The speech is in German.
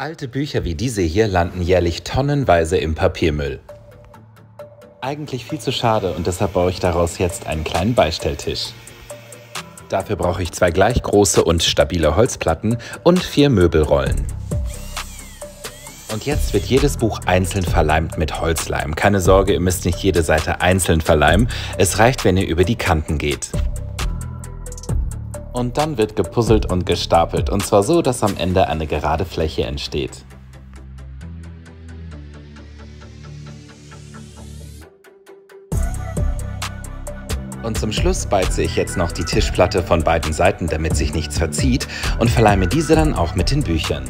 Alte Bücher wie diese hier landen jährlich tonnenweise im Papiermüll. Eigentlich viel zu schade und deshalb baue ich daraus jetzt einen kleinen Beistelltisch. Dafür brauche ich zwei gleich große und stabile Holzplatten und vier Möbelrollen. Und jetzt wird jedes Buch einzeln verleimt mit Holzleim. Keine Sorge, ihr müsst nicht jede Seite einzeln verleimen. Es reicht, wenn ihr über die Kanten geht. Und dann wird gepuzzelt und gestapelt. Und zwar so, dass am Ende eine gerade Fläche entsteht. Und zum Schluss beize ich jetzt noch die Tischplatte von beiden Seiten, damit sich nichts verzieht und verleime diese dann auch mit den Büchern.